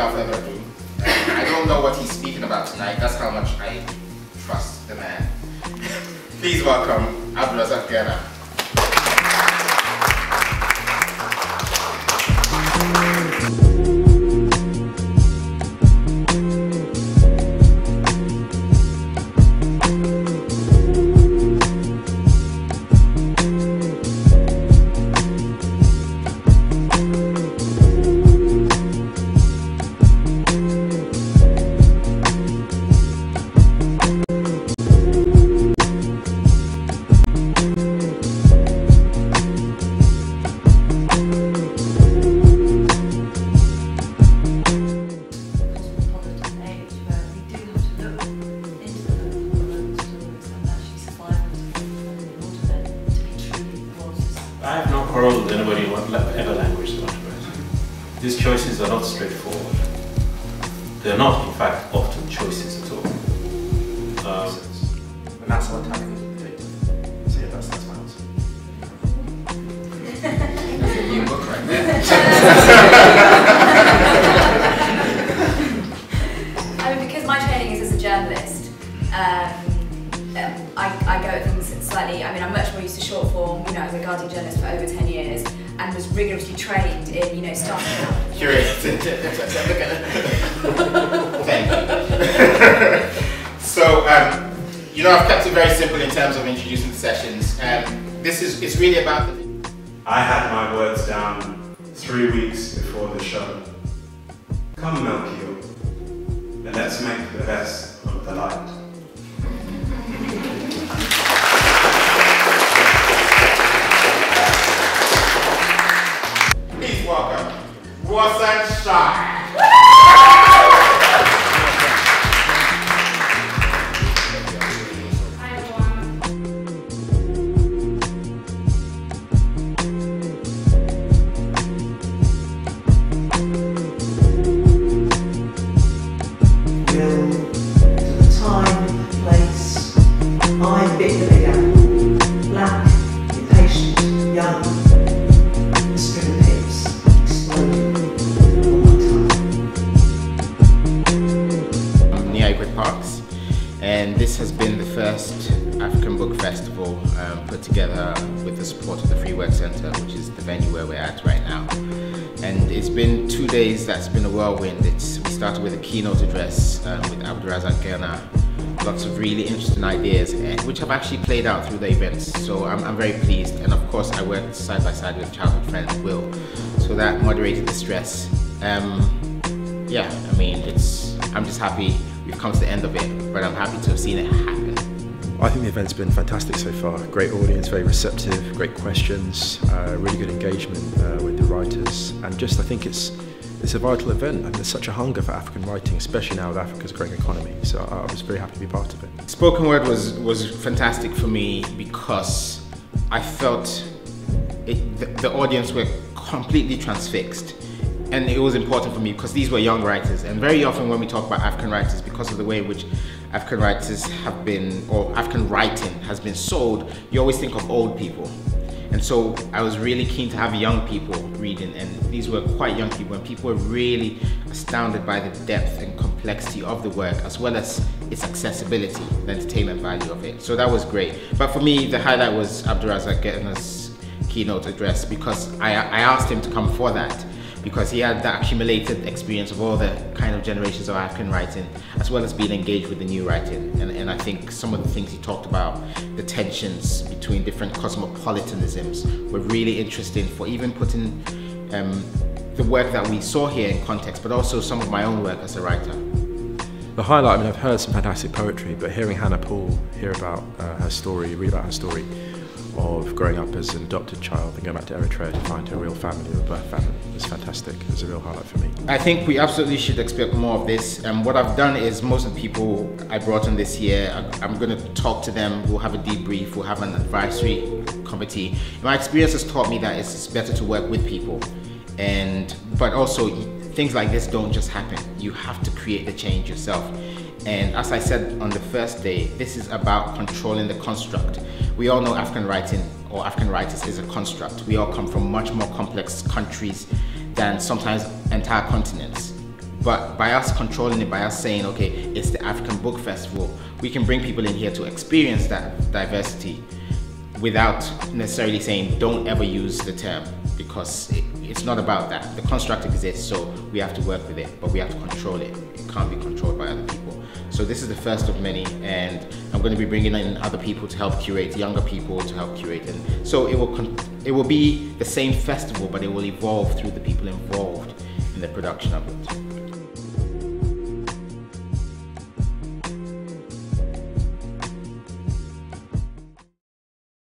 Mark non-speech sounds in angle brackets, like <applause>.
without further ado, I don't know what he's speaking about tonight. That's how much I trust the man. Please welcome Abdulrazak Gurnah. Whatever language they want to write. These choices are not straightforward. They're not, in fact, often choices at all. Um, And that's how I tackle it. So yeah, that's, that's my answer. <laughs> That's a new book right there. <laughs> slightly. I mean, I'm much more used to short form. You know, as a Guardian journalist for over 10 years, and was rigorously trained in, you know, starting out. Curious. <laughs> Thank you. so, um, you know, I've kept it very simple in terms of introducing the sessions. Um, this is it's really about the I had my words down three weeks before the show. Come, Melchior, and let's make the best of the light. Warsan Shire. And this has been the first African Book Festival um, put together with the support of the Free Word Centre, which is the venue where we're at right now. And it's been two days that's been a whirlwind. It's, we started with a keynote address um, with Abdulrazak Gurnah, lots of really interesting ideas, eh, which have actually played out through the events. So I'm, I'm very pleased. And of course, I worked side by side with childhood friend Will, so that moderated the stress. Um, yeah, I mean, it's. I'm just happy we've come to the end of it, but I'm happy to have seen it happen. I think the event's been fantastic so far. Great audience, very receptive, great questions, uh, really good engagement uh, with the writers, and just I think it's it's a vital event, and there's such a hunger for African writing, especially now with Africa's growing economy. So I, I was very happy to be part of it. Spoken word was was fantastic for me because I felt it, the, the audience were completely transfixed. And it was important for me because these were young writers. And very often when we talk about African writers, because of the way in which African writers have been, or African writing has been sold, you always think of old people. And so I was really keen to have young people reading, and these were quite young people, and people were really astounded by the depth and complexity of the work, as well as its accessibility, the entertainment value of it. So that was great. But for me, the highlight was Abdulrazak Gurnah's keynote address because I, I asked him to come for that because he had the accumulated experience of all the kind of generations of African writing, as well as being engaged with the new writing. And, and I think some of the things he talked about, the tensions between different cosmopolitanisms, were really interesting for even putting um, the work that we saw here in context, but also some of my own work as a writer. The highlight, I mean, I've heard some fantastic poetry, but hearing Hannah Pool hear about uh, her story, read about her story, of growing up as an adopted child and going back to Eritrea to find her real family, her birth family. Was fantastic. It was a real highlight for me. I think we absolutely should expect more of this. And what I've done is most of the people I brought in this year, I'm going to talk to them. We'll have a debrief. We'll have an advisory committee. My experience has taught me that it's better to work with people, and but also things like this don't just happen. You have to create the change yourself. And as I said on the first day, this is about controlling the construct. We all know African writing or African writers is a construct. We all come from much more complex countries than sometimes entire continents. But by us controlling it, by us saying, okay, it's the African Book Festival, we can bring people in here to experience that diversity without necessarily saying don't ever use the term because it, it's not about that. The construct exists, so we have to work with it, but we have to control it. It can't be controlled by other people. So this is the first of many, and I'm going to be bringing in other people to help curate, younger people to help curate, and so it will it will be the same festival, but it will evolve through the people involved in the production of it.